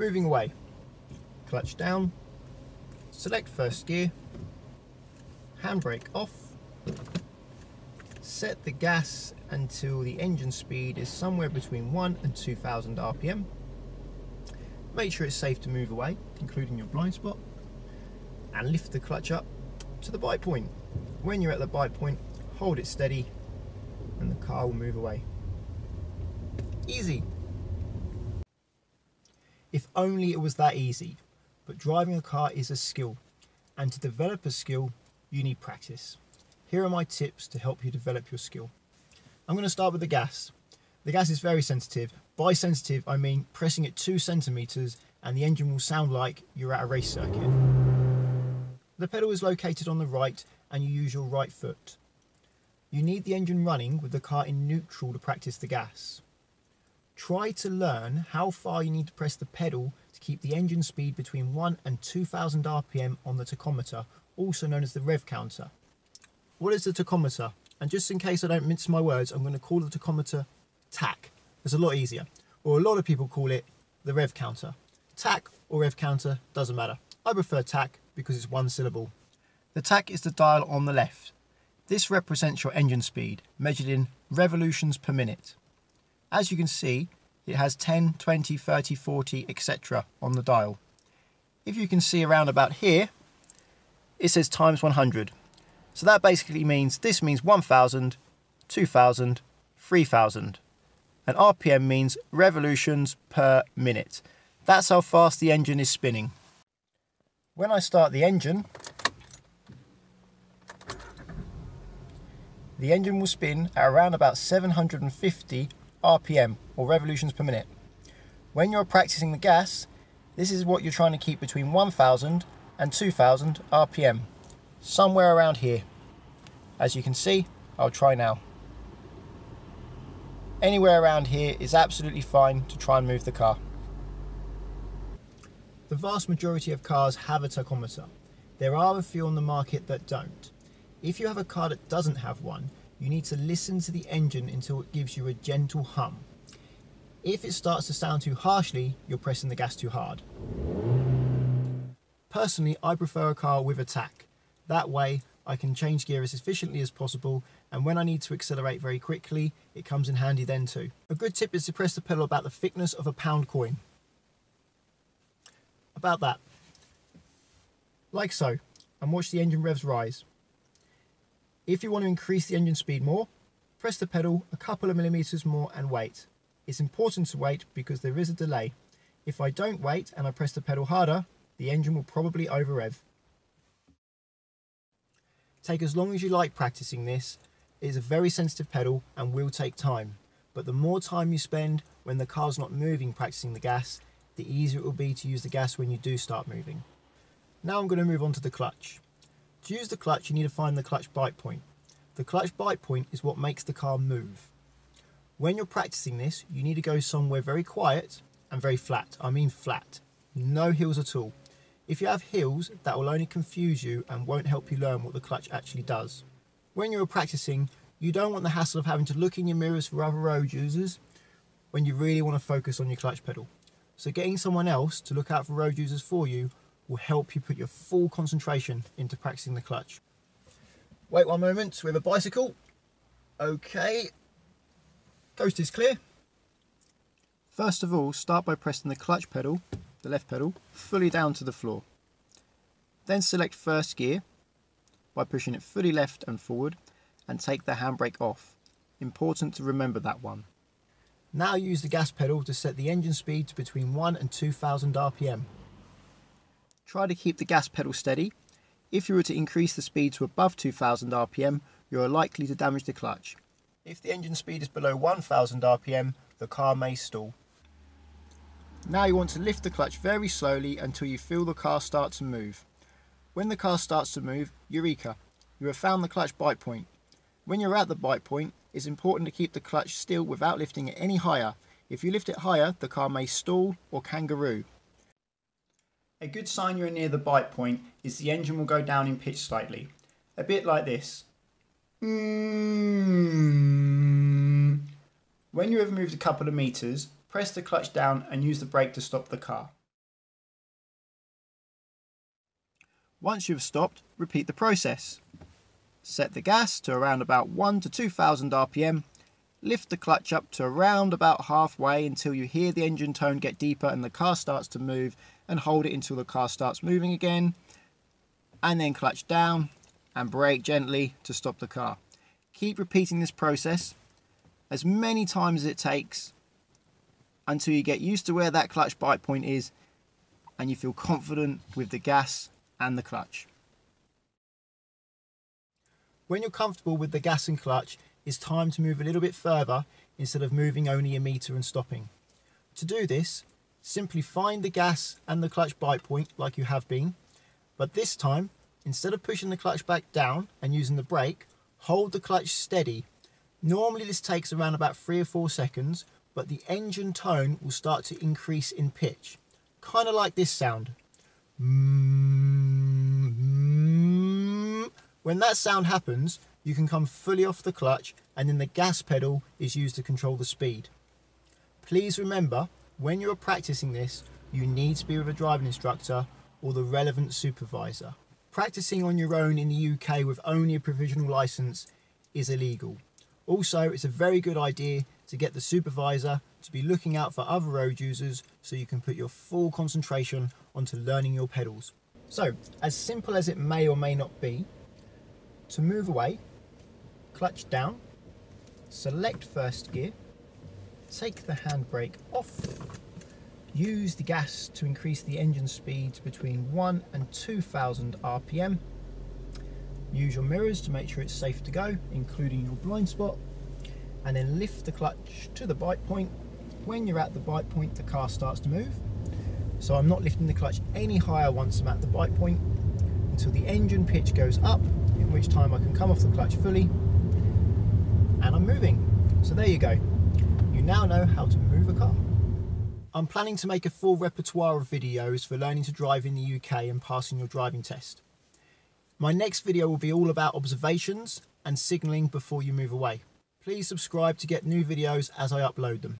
Moving away, clutch down, select first gear, handbrake off, set the gas until the engine speed is somewhere between 1 and 2000 RPM. Make sure it's safe to move away, including your blind spot, and lift the clutch up to the bite point. When you're at the bite point, hold it steady and the car will move away. Easy. If only it was that easy, but driving a car is a skill, and to develop a skill, you need practice. Here are my tips to help you develop your skill. I'm going to start with the gas. The gas is very sensitive. By sensitive, I mean pressing it two centimeters and the engine will sound like you're at a race circuit. The pedal is located on the right and you use your right foot. You need the engine running with the car in neutral to practice the gas. Try to learn how far you need to press the pedal to keep the engine speed between 1 and 2000 RPM on the tachometer, also known as the rev counter. What is the tachometer? And just in case I don't mince my words, I'm going to call the tachometer tach. It's a lot easier. Or a lot of people call it the rev counter. Tach or rev counter, doesn't matter. I prefer tach because it's one syllable. The tach is the dial on the left. This represents your engine speed, measured in revolutions per minute. As you can see, it has 10, 20, 30, 40, etc. on the dial. If you can see around about here, it says times 100. So that basically means this means 1000, 2000, 3000. And RPM means revolutions per minute. That's how fast the engine is spinning. When I start the engine, the engine will spin at around about 750 RPM or revolutions per minute. When you're practicing the gas, this is what you're trying to keep between 1000 and 2000 RPM, somewhere around here. As you can see, I'll try now. Anywhere around here is absolutely fine to try and move the car. The vast majority of cars have a tachometer. There are a few on the market that don't. If you have a car that doesn't have one, you need to listen to the engine until it gives you a gentle hum. If it starts to sound too harshly, you're pressing the gas too hard. Personally, I prefer a car with a tach. That way, I can change gear as efficiently as possible, and when I need to accelerate very quickly, it comes in handy then too. A good tip is to press the pedal about the thickness of a pound coin. About that. Like so, and watch the engine revs rise. If you want to increase the engine speed more, press the pedal a couple of millimeters more and wait. It's important to wait because there is a delay. If I don't wait and I press the pedal harder, the engine will probably over rev. Take as long as you like practicing this. It is a very sensitive pedal and will take time. But the more time you spend when the car's not moving practicing the gas, the easier it will be to use the gas when you do start moving. Now I'm going to move on to the clutch. To use the clutch, you need to find the clutch bite point. The clutch bite point is what makes the car move. When you're practicing this, you need to go somewhere very quiet and very flat. I mean flat. No hills at all. If you have hills, that will only confuse you and won't help you learn what the clutch actually does. When you're practicing, you don't want the hassle of having to look in your mirrors for other road users when you really want to focus on your clutch pedal. So getting someone else to look out for road users for you will help you put your full concentration into practicing the clutch. Wait one moment, we have a bicycle. Okay, coast is clear. First of all, start by pressing the clutch pedal, the left pedal, fully down to the floor. Then select first gear by pushing it fully left and forward and take the handbrake off. Important to remember that one. Now use the gas pedal to set the engine speed to between 1 and 2000 RPM. Try to keep the gas pedal steady. If you were to increase the speed to above 2000 RPM, you are likely to damage the clutch. If the engine speed is below 1000 RPM, the car may stall. Now you want to lift the clutch very slowly until you feel the car start to move. When the car starts to move, eureka, you have found the clutch bite point. When you're at the bite point, it's important to keep the clutch still without lifting it any higher. If you lift it higher, the car may stall or kangaroo. A good sign you're near the bite point is the engine will go down in pitch slightly, a bit like this. Mm. When you have moved a couple of meters, press the clutch down and use the brake to stop the car. Once you have stopped, repeat the process. Set the gas to around about 1 to 2000 RPM, lift the clutch up to around about halfway until you hear the engine tone get deeper and the car starts to move and hold it until the car starts moving again and then clutch down and brake gently to stop the car. Keep repeating this process as many times as it takes until you get used to where that clutch bite point is and you feel confident with the gas and the clutch. When you're comfortable with the gas and clutch, it's time to move a little bit further instead of moving only a meter and stopping. To do this, simply find the gas and the clutch bite point like you have been, but this time, instead of pushing the clutch back down and using the brake, hold the clutch steady. Normally this takes around about three or four seconds, but the engine tone will start to increase in pitch, kind of like this sound. When that sound happens, you can come fully off the clutch and then the gas pedal is used to control the speed. Please remember, when you're practicing this, you need to be with a driving instructor or the relevant supervisor. Practicing on your own in the UK with only a provisional license is illegal. Also, it's a very good idea to get the supervisor to be looking out for other road users so you can put your full concentration onto learning your pedals. So, as simple as it may or may not be, to move away, clutch down, select first gear, take the handbrake off, use the gas to increase the engine speed to between 1 and 2000 RPM, use your mirrors to make sure it's safe to go, including your blind spot, and then lift the clutch to the bite point. When you're at the bite point, the car starts to move. So I'm not lifting the clutch any higher once I'm at the bite point until the engine pitch goes up, in which time I can come off the clutch fully and I'm moving. So there you go. Now know how to move a car. I'm planning to make a full repertoire of videos for learning to drive in the UK and passing your driving test. My next video will be all about observations and signalling before you move away. Please subscribe to get new videos as I upload them.